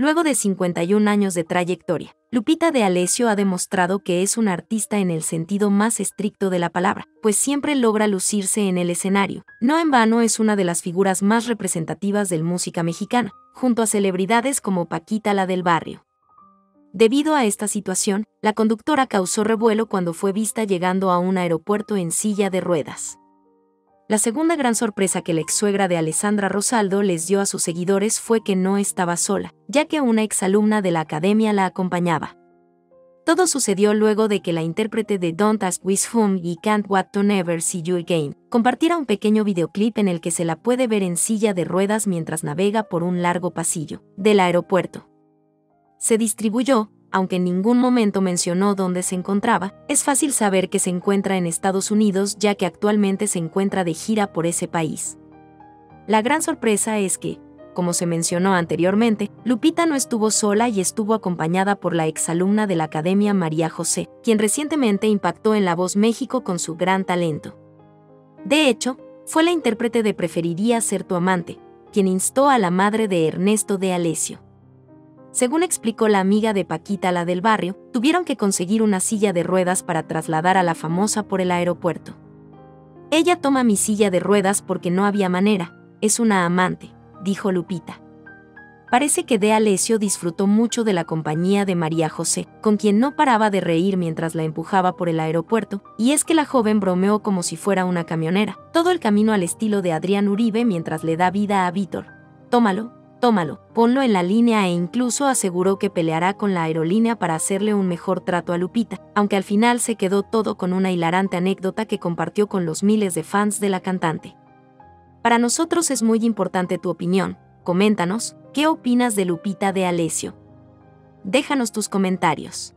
Luego de 51 años de trayectoria, Lupita de Alessio ha demostrado que es una artista en el sentido más estricto de la palabra, pues siempre logra lucirse en el escenario. No en vano es una de las figuras más representativas del música mexicana, junto a celebridades como Paquita la del barrio. Debido a esta situación, la conductora causó revuelo cuando fue vista llegando a un aeropuerto en silla de ruedas. La segunda gran sorpresa que la ex suegra de Alessandra Rosaldo les dio a sus seguidores fue que no estaba sola, ya que una exalumna de la academia la acompañaba. Todo sucedió luego de que la intérprete de Don't Ask With Whom y Can't What to Never See You Again compartiera un pequeño videoclip en el que se la puede ver en silla de ruedas mientras navega por un largo pasillo del aeropuerto. Se distribuyó, aunque en ningún momento mencionó dónde se encontraba, es fácil saber que se encuentra en Estados Unidos ya que actualmente se encuentra de gira por ese país. La gran sorpresa es que, como se mencionó anteriormente, Lupita no estuvo sola y estuvo acompañada por la exalumna de la Academia María José, quien recientemente impactó en La Voz México con su gran talento. De hecho, fue la intérprete de Preferiría ser tu amante, quien instó a la madre de Ernesto de Alesio. Según explicó la amiga de Paquita, la del barrio, tuvieron que conseguir una silla de ruedas para trasladar a la famosa por el aeropuerto. Ella toma mi silla de ruedas porque no había manera, es una amante, dijo Lupita. Parece que De Alessio disfrutó mucho de la compañía de María José, con quien no paraba de reír mientras la empujaba por el aeropuerto, y es que la joven bromeó como si fuera una camionera, todo el camino al estilo de Adrián Uribe mientras le da vida a Víctor. Tómalo, tómalo, ponlo en la línea e incluso aseguró que peleará con la aerolínea para hacerle un mejor trato a Lupita, aunque al final se quedó todo con una hilarante anécdota que compartió con los miles de fans de la cantante. Para nosotros es muy importante tu opinión, coméntanos, ¿qué opinas de Lupita de Alessio? Déjanos tus comentarios.